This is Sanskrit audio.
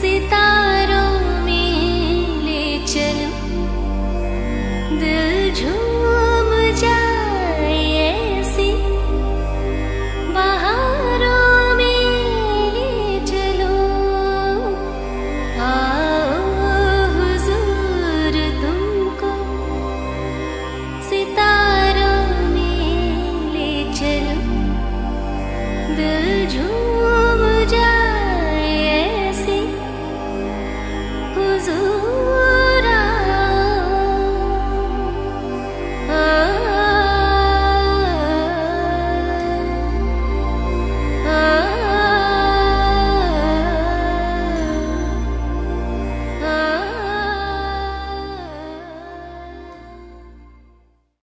सितारों में ले चलो। दिल चल झूम जाए ऐसे हुजूर।